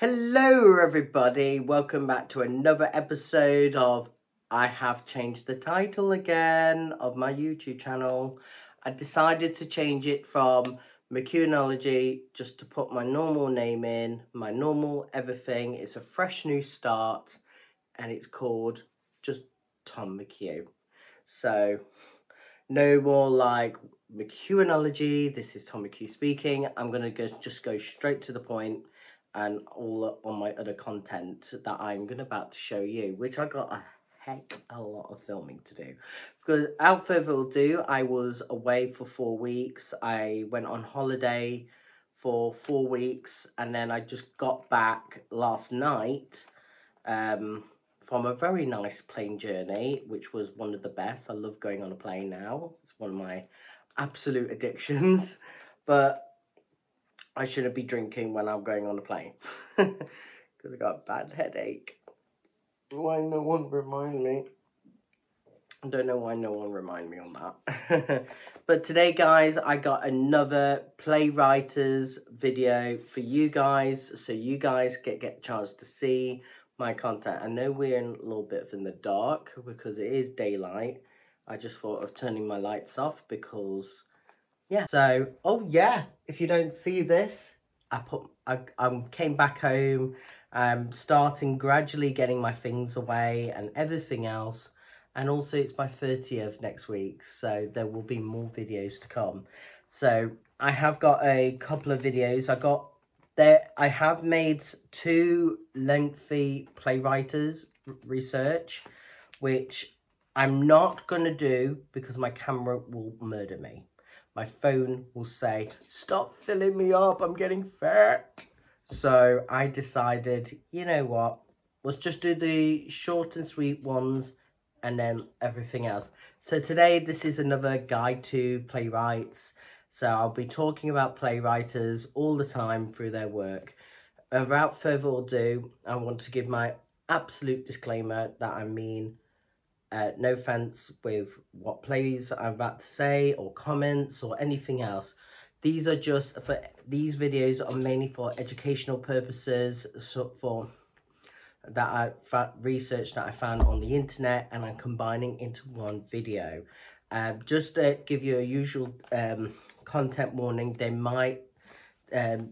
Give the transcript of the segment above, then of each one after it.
Hello, everybody. Welcome back to another episode of I have changed the title again of my YouTube channel. I decided to change it from McEwenology just to put my normal name in, my normal everything. It's a fresh new start and it's called just Tom McHugh. So, no more like McEwenology. This is Tom McHugh speaking. I'm going to go, just go straight to the point and all on my other content that I'm going about to show you, which I got a heck a lot of filming to do. Because out further ado, I was away for four weeks. I went on holiday for four weeks and then I just got back last night um, from a very nice plane journey, which was one of the best. I love going on a plane now. It's one of my absolute addictions. But I shouldn't be drinking when I'm going on a plane because I got a bad headache. Why no one remind me? I don't know why no one remind me on that. but today, guys, I got another playwriters video for you guys, so you guys get get a chance to see my content. I know we're in a little bit in the dark because it is daylight. I just thought of turning my lights off because yeah. So, oh yeah, if you don't see this, I put I, I came back home, um, starting gradually getting my things away and everything else. And also it's my 30th next week, so there will be more videos to come. So I have got a couple of videos. I got there. I have made two lengthy playwriters research, which I'm not going to do because my camera will murder me my phone will say, stop filling me up, I'm getting fat. So I decided, you know what, let's just do the short and sweet ones and then everything else. So today, this is another guide to playwrights. So I'll be talking about playwriters all the time through their work. And without further ado, I want to give my absolute disclaimer that I mean uh, no offense with what plays I'm about to say or comments or anything else. These are just for these videos are mainly for educational purposes. So for that I research that I found on the internet and I'm combining into one video. Um, just to give you a usual um, content warning, there might um,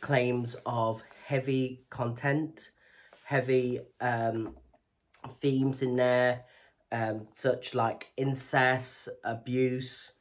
claims of heavy content, heavy um, themes in there, um, such like incest, abuse.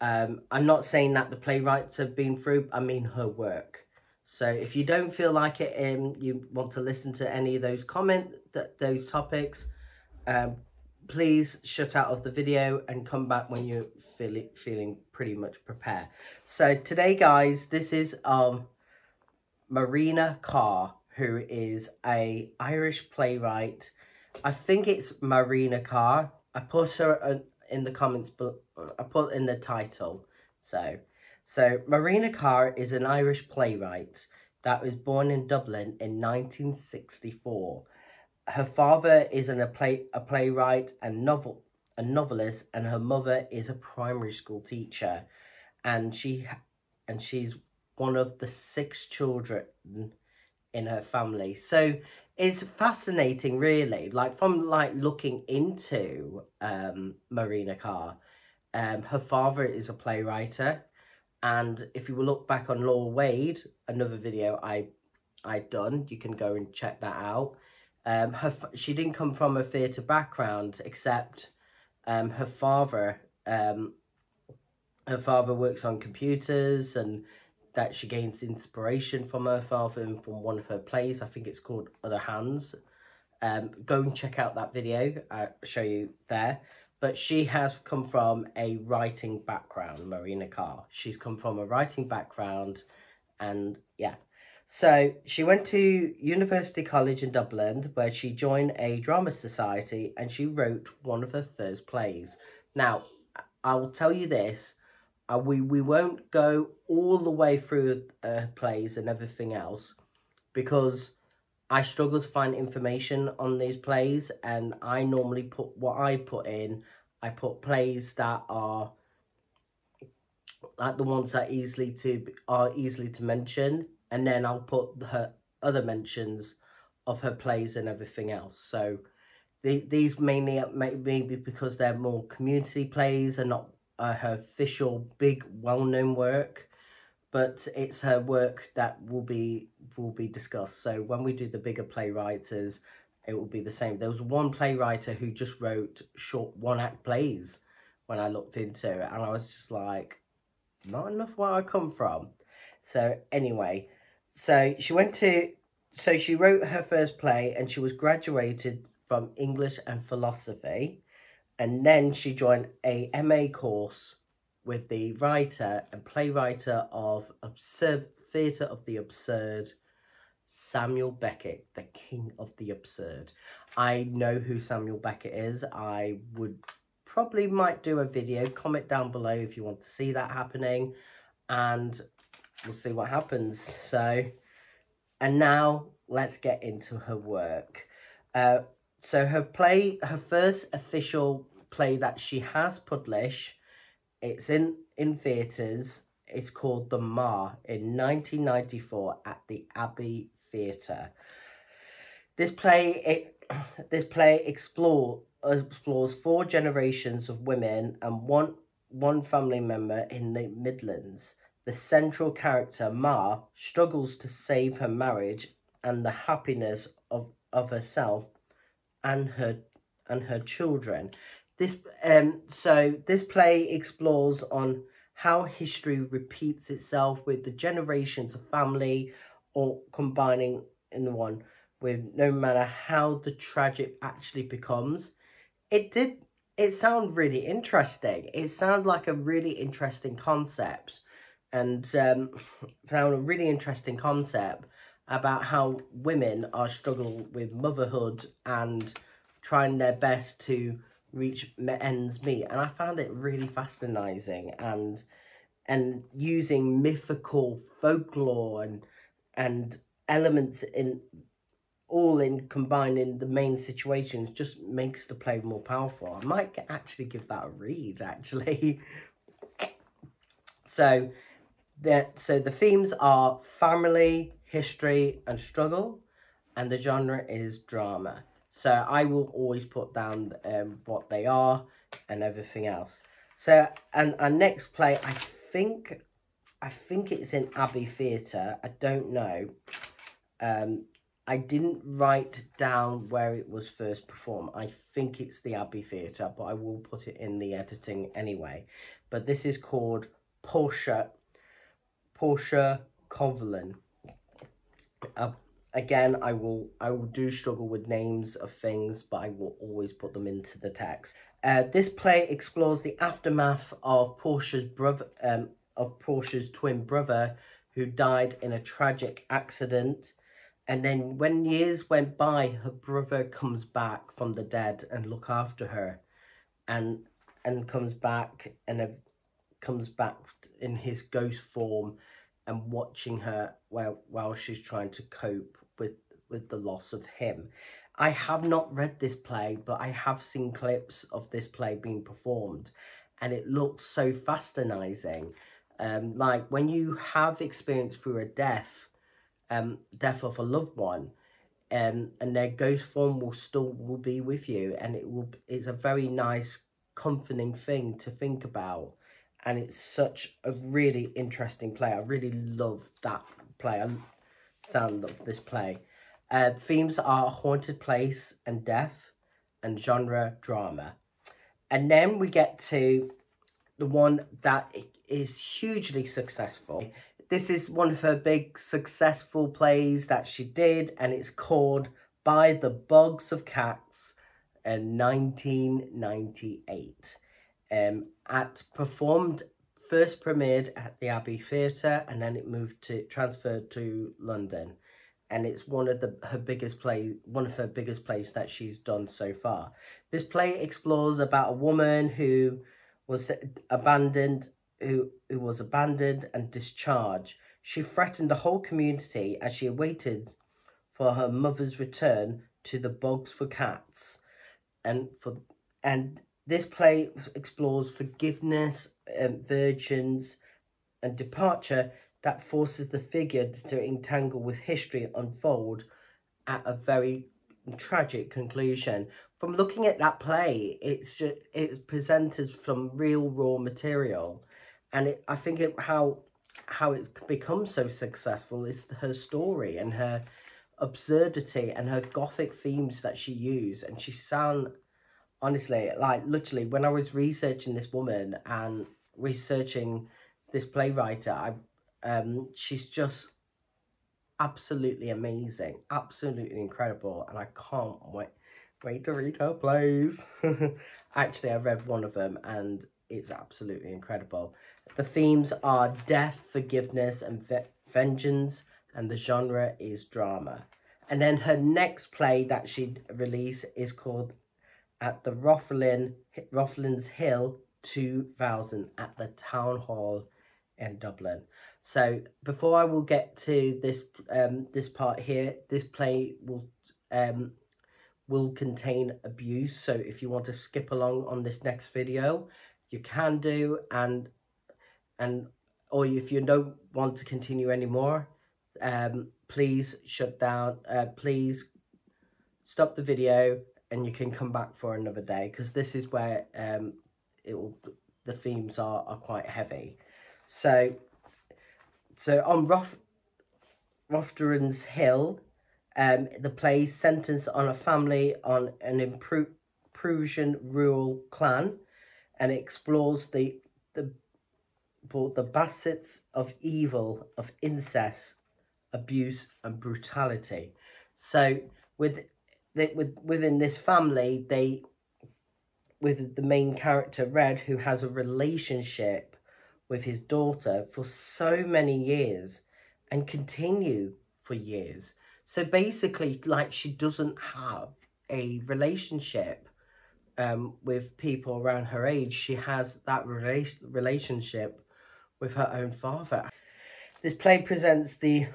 Um, I'm not saying that the playwrights have been through, I mean her work. So if you don't feel like it and um, you want to listen to any of those comment, th those topics, um, please shut out of the video and come back when you're feel feeling pretty much prepared. So today, guys, this is um, Marina Carr, who is a Irish playwright I think it's Marina Carr. I put her uh, in the comments, but uh, I put in the title. So, so Marina Carr is an Irish playwright that was born in Dublin in 1964. Her father is an, a play a playwright and novel a novelist, and her mother is a primary school teacher, and she and she's one of the six children in her family. So it's fascinating really like from like looking into um marina carr um her father is a playwright and if you will look back on laura wade another video i i done you can go and check that out. Um her she didn't come from a theatre background except um her father um her father works on computers and that she gains inspiration from her father and from one of her plays. I think it's called Other Hands. Um, go and check out that video. I'll show you there. But she has come from a writing background, Marina Carr. She's come from a writing background and yeah. So she went to University College in Dublin where she joined a drama society and she wrote one of her first plays. Now, I will tell you this, uh, we, we won't go all the way through uh, plays and everything else because I struggle to find information on these plays and I normally put what I put in, I put plays that are like the ones that easily to are easily to mention and then I'll put her other mentions of her plays and everything else. So the, these mainly maybe because they're more community plays and not uh, her official big well-known work but it's her work that will be will be discussed. So when we do the bigger playwriters it will be the same. There was one playwright who just wrote short one act plays when i looked into it and i was just like not enough where i come from. So anyway so she went to so she wrote her first play and she was graduated from English and philosophy. And then she joined a MA course with the writer and playwright of Absurd Theatre of the Absurd, Samuel Beckett, the king of the absurd. I know who Samuel Beckett is. I would probably might do a video. Comment down below if you want to see that happening. And we'll see what happens. So, and now let's get into her work. Uh, so her play, her first official play that she has published, it's in in theatres. It's called The Ma in 1994 at the Abbey Theatre. This play it this play explore explores four generations of women and one one family member in the Midlands. The central character, Ma, struggles to save her marriage and the happiness of, of herself and her and her children. This um so this play explores on how history repeats itself with the generations of family or combining in the one with no matter how the tragic actually becomes. It did it sounded really interesting. It sounded like a really interesting concept and um, found a really interesting concept about how women are struggling with motherhood and trying their best to reach ends meet. And i found it really fascinating and and using mythical folklore and and elements in all in combining the main situations just makes the play more powerful. I might actually give that a read actually. So that so the themes are family history and struggle, and the genre is drama. So I will always put down um, what they are and everything else. So, and our next play, I think, I think it's in Abbey Theatre. I don't know. Um, I didn't write down where it was first performed. I think it's the Abbey Theatre, but I will put it in the editing anyway. But this is called Portia, Portia Coverlin uh, again, I will I will do struggle with names of things, but I will always put them into the text. Uh, this play explores the aftermath of Portia's brother, um, of Portia's twin brother, who died in a tragic accident. And then when years went by, her brother comes back from the dead and look after her, and and comes back and comes back in his ghost form and watching her while while she's trying to cope with with the loss of him. I have not read this play, but I have seen clips of this play being performed, and it looks so fascinating. Um, like when you have experienced through a death, um, death of a loved one, um, and their ghost form will still will be with you, and it will. It's a very nice, comforting thing to think about and it's such a really interesting play. I really love that play. I sound of this play. Uh, themes are haunted place and death and genre drama. And then we get to the one that is hugely successful. This is one of her big successful plays that she did and it's called By the Bogs of Cats in 1998 um, at performed first premiered at the Abbey Theatre and then it moved to transferred to London and it's one of the her biggest play one of her biggest plays that she's done so far. This play explores about a woman who was abandoned who, who was abandoned and discharged. She threatened the whole community as she awaited for her mother's return to the bogs for cats and for and this play explores forgiveness, um, virgins, and departure that forces the figure to entangle with history and unfold at a very tragic conclusion. From looking at that play, it's just it's presented from real raw material, and it, I think it, how how it's become so successful is her story and her absurdity and her gothic themes that she used, and she sound honestly like literally when I was researching this woman and researching this playwright, I um she's just absolutely amazing, absolutely incredible, and I can't wait wait to read her plays. Actually, I've read one of them and it's absolutely incredible. The themes are death, forgiveness, and ve vengeance, and the genre is drama. And then her next play that she released is called At the Rothlin, Rothlin's Hill 2000 at the Town Hall in Dublin. So before I will get to this um, this part here, this play will um, will contain abuse. So if you want to skip along on this next video, you can do and and or if you don't want to continue anymore, um, please shut down. Uh, please stop the video and you can come back for another day because this is where um, it will the themes are, are quite heavy. So so on Roth, Rotherin's Hill, um, the play centers on a family on an Prussian rural clan, and it explores the the the bastards of evil, of incest, abuse, and brutality. So with the, with within this family, they with the main character Red, who has a relationship with his daughter for so many years and continue for years. So basically, like she doesn't have a relationship um, with people around her age. She has that rela relationship with her own father. This play presents the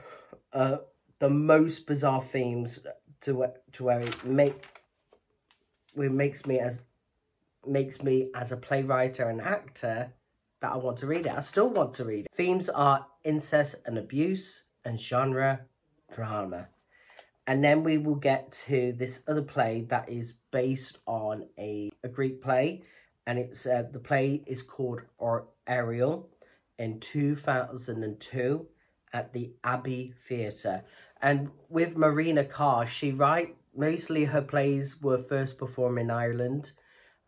uh, the most bizarre themes to where to where it make it makes me as makes me as a playwright and actor that I want to read it. I still want to read it. Themes are incest and abuse and genre drama. And then we will get to this other play that is based on a, a Greek play. And it's uh, the play is called or Ariel in 2002 at the Abbey Theatre. And with Marina Carr, she writes, mostly her plays were first performed in Ireland,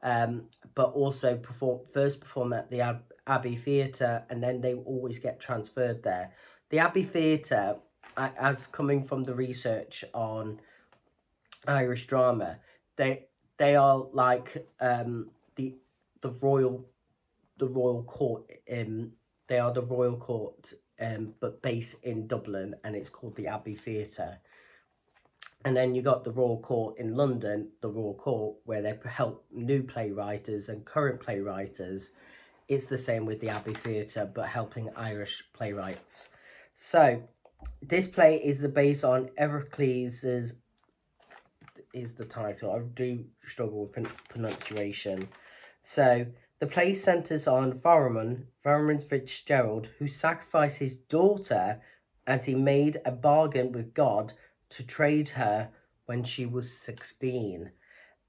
um, but also perform, first performed at the Ab Abbey Theatre and then they always get transferred there. The Abbey Theatre, as coming from the research on Irish drama, they they are like um, the the royal the royal court um they are the royal court um but based in Dublin and it's called the Abbey Theatre. And then you got the Royal Court in London, the Royal Court, where they help new playwriters and current playwriters it's the same with the Abbey Theatre, but helping Irish playwrights. So, this play is the base on Evercles's is the title. I do struggle with pronunciation. So, the play centres on Pharamond, Pharamond Fitzgerald, who sacrificed his daughter as he made a bargain with God to trade her when she was 16.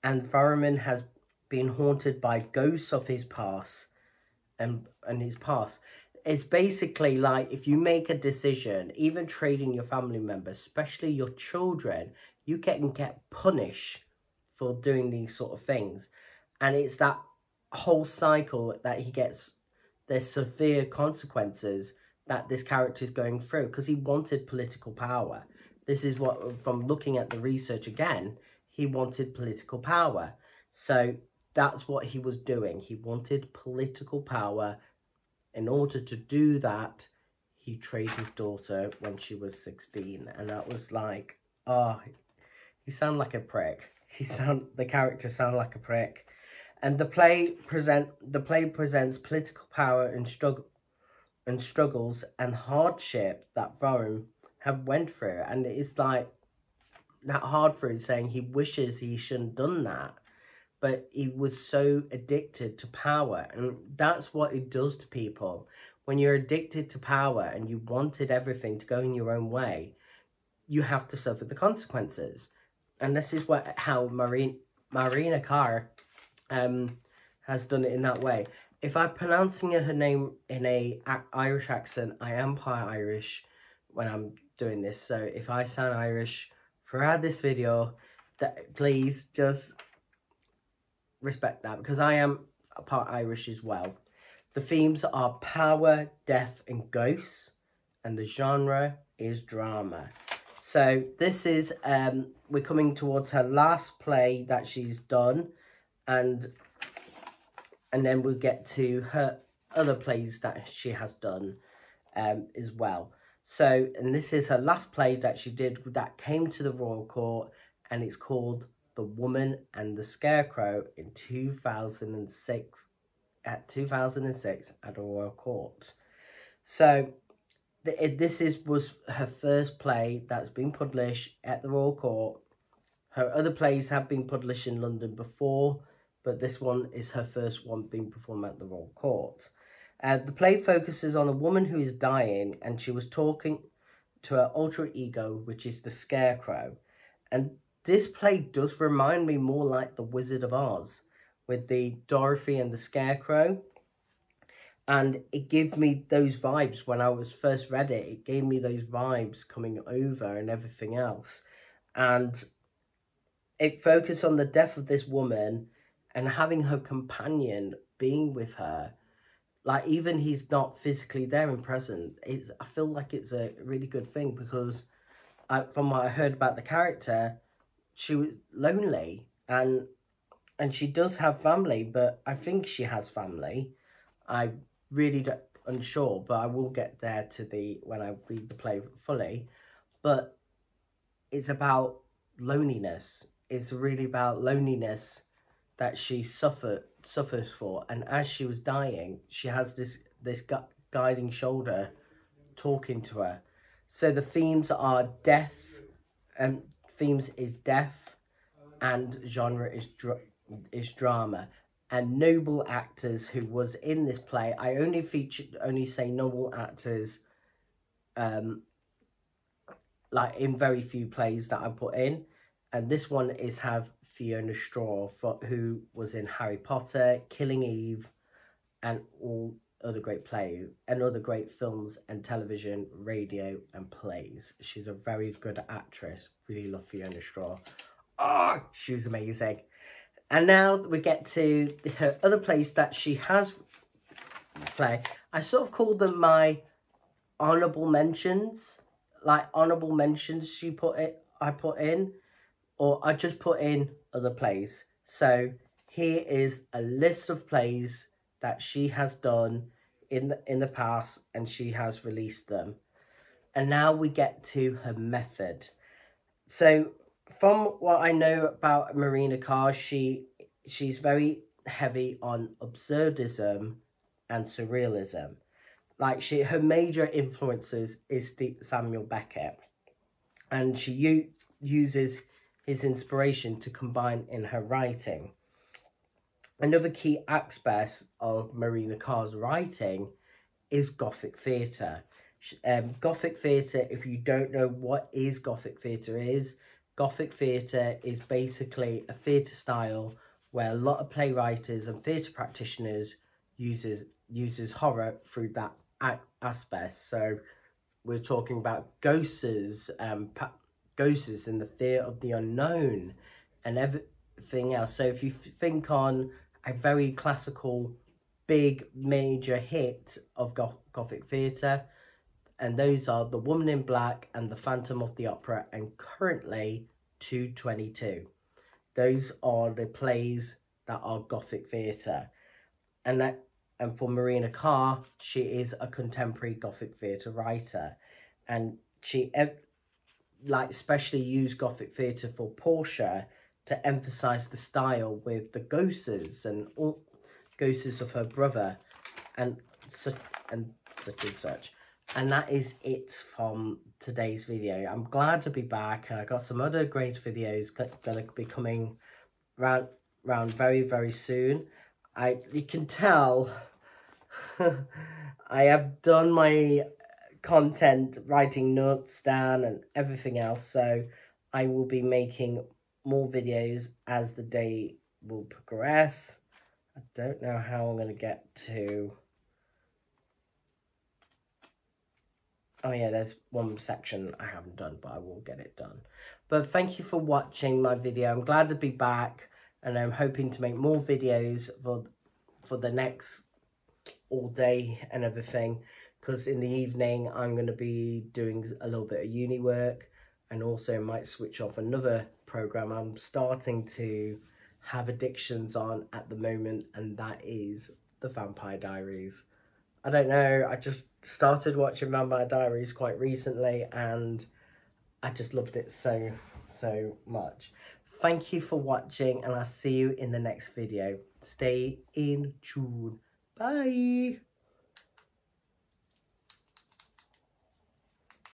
And Pharamond has been haunted by ghosts of his past and and his past it's basically like if you make a decision even trading your family members especially your children you can get punished for doing these sort of things and it's that whole cycle that he gets there's severe consequences that this character is going through because he wanted political power this is what from looking at the research again he wanted political power so that's what he was doing. He wanted political power. In order to do that, he traded his daughter when she was 16. And that was like, oh, he sounded like a prick. He sound the character sounded like a prick. And the play present the play presents political power and struggle and struggles and hardship that Varun have went through. And it's like that hard for him saying he wishes he shouldn't done that but he was so addicted to power and that's what it does to people when you're addicted to power and you wanted everything to go in your own way, you have to suffer the consequences. And this is what how Marine, Marina Carr um, has done it in that way. If I'm pronouncing her name in a Irish accent, I am part Irish when I'm doing this. So if I sound Irish throughout this video, that please just respect that because I am part Irish as well. The themes are power, death, and ghosts, and the genre is drama. So this is um we're coming towards her last play that she's done, and and then we'll get to her other plays that she has done um as well. So and this is her last play that she did that came to the Royal Court, and it's called The Woman and the Scarecrow in 2006 at 2006 at a Royal Court. So this is was her first play that's been published at the Royal Court. Her other plays have been published in London before, but this one is her first one being performed at the Royal Court. Uh, the play focuses on a woman who is dying and she was talking to her alter ego, which is the Scarecrow. And this play does remind me more like The Wizard of Oz with the Dorothy and the Scarecrow. And it gave me those vibes when I was first read it. It gave me those vibes coming over and everything else. And it focused on the death of this woman and having her companion being with her. Like even he's not physically there and present. It's I feel like it's a really good thing because I, from what I heard about the character, she was lonely and and she does have family, but I think she has family. I really don't, unsure, but I will get there to the when I read the play fully. But it's about loneliness. It's really about loneliness that she suffered suffers for, and as she was dying, she has this this gu guiding shoulder talking to her. So the themes are death, and um, themes is death, and genre is dr- is drama and noble actors who was in this play. I only featured only say noble actors um like in very few plays that I put in. And this one is have Fiona Shaw for, who was in Harry Potter, Killing Eve, and all other great plays and other great films and television, radio and plays. She's a very good actress. Really love Fiona Shaw. Oh, ah, she was amazing. And now we get to her other plays that she has play. I sort of call them my honourable mentions. Like honourable mentions she put it I put in. Or I just put in other plays. So here is a list of plays that she has done in the, in the past and she has released them. And now we get to her method. So from what I know about Marina Carr, she she's very heavy on absurdism and surrealism. Like she, her major influences is Samuel Beckett, and she uses his inspiration to combine in her writing. Another key aspect of Marina Carr's writing is Gothic theatre. Um, Gothic theatre, if you don't know what is Gothic theatre is, Gothic theatre is basically a theatre style where a lot of playwrights and theatre practitioners uses uses horror through that aspect. So we're talking about ghosts, um, ghosts and the fear of the unknown and everything else. So if you think on a very classical, big, major hit of Gothic theatre, and those are The Woman in Black and The Phantom of the Opera, and currently 222. Those are the plays that are Gothic theatre. And that and for Marina Carr, she is a contemporary Gothic theatre writer. And she like especially used Gothic theatre for Portia to emphasize the style with the ghosts and all ghosts of her brother and such and such and such. And that is it from today's video. I'm glad to be back and i got some other great videos gonna be coming around around very very soon. I you can tell I have done my content, writing notes down and everything else. So I will be making more videos as the day will progress. I don't know how I'm going to get to... Oh yeah, there's one section I haven't done, but I will get it done. But thank you for watching my video. I'm glad to be back and I'm hoping to make more videos for for the next all day and everything because in the evening I'm going to be doing a little bit of uni work and also might switch off another program I'm starting to have addictions on at the moment and that is the Vampire Diaries. I don't know, I just started watching Vampire Diaries quite recently and I just loved it so, so much. Thank you for watching and I'll see you in the next video. Stay in tune. Bye.